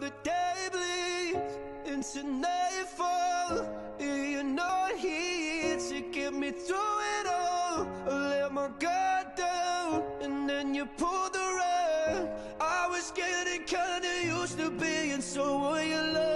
now the day bleeds into nightfall. You're not here to get me through it all. I let my guard down, and then you pulled the rug. I was getting kinda used to being so alone. you love,